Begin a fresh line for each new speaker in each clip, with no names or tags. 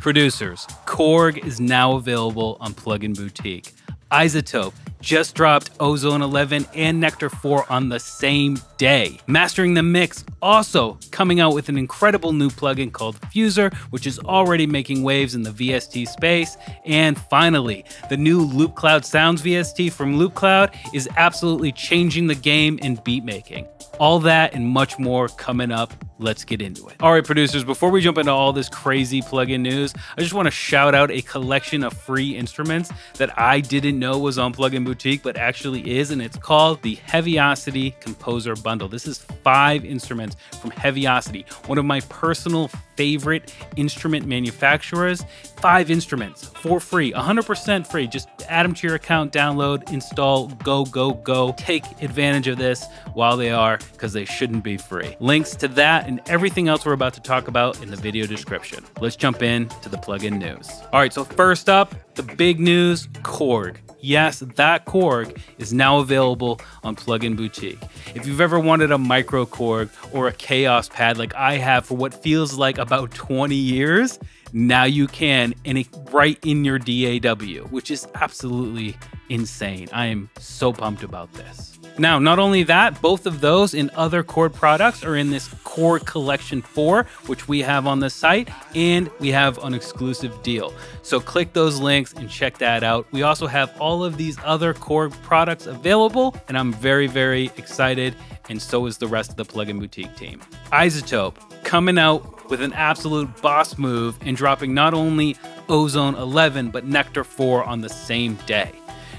Producers, Korg is now available on Plugin Boutique. iZotope just dropped Ozone 11 and Nectar 4 on the same day. Mastering the Mix also coming out with an incredible new plugin called Fuser, which is already making waves in the VST space. And finally, the new Loopcloud Sounds VST from Loopcloud is absolutely changing the game in beat making. All that and much more coming up. Let's get into it. All right, producers, before we jump into all this crazy plugin news, I just want to shout out a collection of free instruments that I didn't know was on Plugin Boutique, but actually is, and it's called the Heavyocity Composer Bundle. This is five instruments from Heavyocity, one of my personal favorite instrument manufacturers. Five instruments for free, 100% free. Just add them to your account, download, install, go, go, go. Take advantage of this while they are, because they shouldn't be free. Links to that and everything else we're about to talk about in the video description. Let's jump in to the plugin news. All right, so first up, the big news Korg. Yes, that Korg is now available on Plugin Boutique. If you've ever wanted a microKORG or a KAOSS Pad like I have for what feels like about 20 years, now you can, and it right in your DAW, which is absolutely insane. I am so pumped about this. Now, not only that, both of those and other Korg products are in this Korg Collection 4, which we have on the site, and we have an exclusive deal. So click those links and check that out. We also have all of these other Korg products available, and I'm very, very excited, and so is the rest of the Plugin Boutique team. iZotope coming out with an absolute boss move and dropping not only Ozone 11, but Nectar 4 on the same day.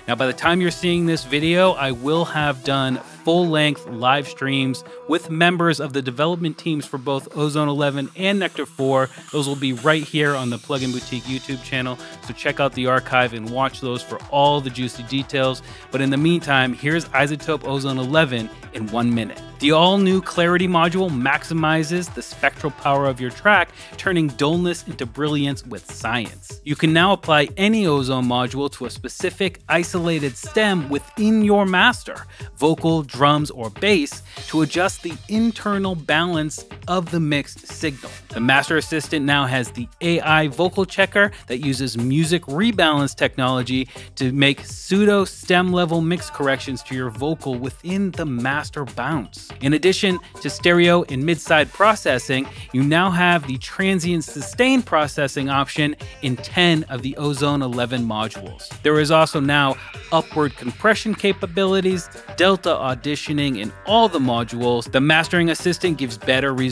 Now, by the time you're seeing this video, I will have done full length live streams with members of the development teams for both Ozone 11 and Nectar 4. Those will be right here on the Plugin Boutique YouTube channel. So check out the archive and watch those for all the juicy details. But in the meantime, here's iZotope Ozone 11 in one minute. The all new Clarity module maximizes the spectral power of your track, turning dullness into brilliance with science. You can now apply any Ozone module to a specific isolated stem within your master, vocal, drums, or bass, to adjust the internal balance of the mixed signal. The Master Assistant now has the AI vocal checker that uses music rebalance technology to make pseudo stem level mix corrections to your vocal within the master bounce. In addition to stereo and mid-side processing, you now have the transient sustain processing option in 10 of the Ozone 11 modules. There is also now upward compression capabilities, delta auditioning in all the modules. The Mastering Assistant gives better results.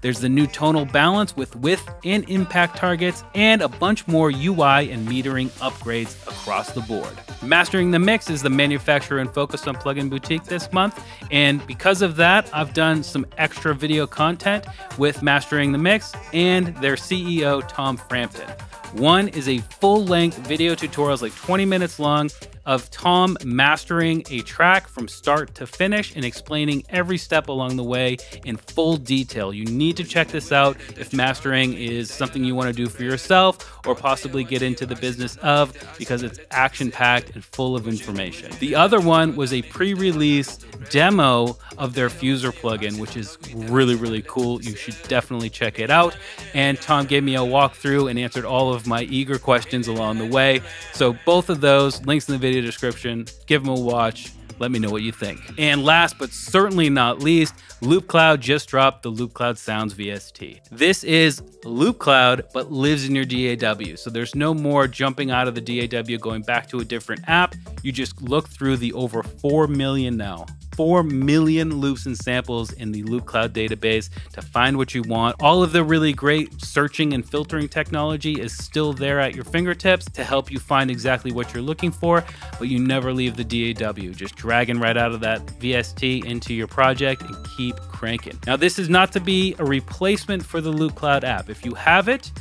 There's the new tonal balance with width and impact targets, and a bunch more UI and metering upgrades across the board. Mastering the Mix is the manufacturer and focus on Plugin Boutique this month, and because of that, I've done some extra video content with Mastering the Mix and their CEO, Tom Frampton. One is a full length video tutorial, it's like 20 minutes long, of Tom mastering a track from start to finish and explaining every step along the way in full detail. You need to check this out if mastering is something you want to do for yourself or possibly get into the business of because it's action packed and full of information. The other one was a pre release demo of their Fuser plugin, which is really, really cool. You should definitely check it out. And Tom gave me a walkthrough and answered all of my eager questions along the way. So, both of those links in the video description. Give them a watch. Let me know what you think. And last but certainly not least, Loopcloud just dropped the Loopcloud Sounds VST. This is Loopcloud, but lives in your DAW. So there's no more jumping out of the DAW, going back to a different app. You just look through the over 4 million now 4 million loops and samples in the Loopcloud database to find what you want. All of the really great searching and filtering technology is still there at your fingertips to help you find exactly what you're looking for, but you never leave the DAW. Just dragging right out of that VST into your project and keep cranking. Now, this is not to be a replacement for the Loopcloud app. If you have it,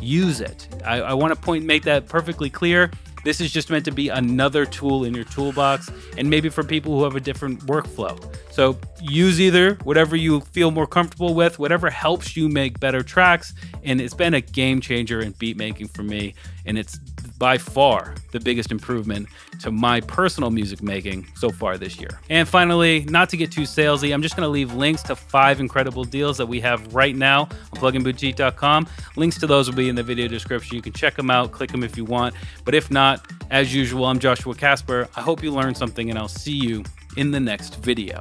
use it. I, I want to point make that perfectly clear. This is just meant to be another tool in your toolbox and maybe for people who have a different workflow. So use either whatever you feel more comfortable with, whatever helps you make better tracks. And it's been a game changer in beat making for me. And it's by far the biggest improvement to my personal music making so far this year. And finally, not to get too salesy, I'm just going to leave links to five incredible deals that we have right now on pluginboutique.com. Links to those will be in the video description. You can check them out, click them if you want. But if not, as usual, I'm Joshua Casper. I hope you learned something and I'll see you in the next video.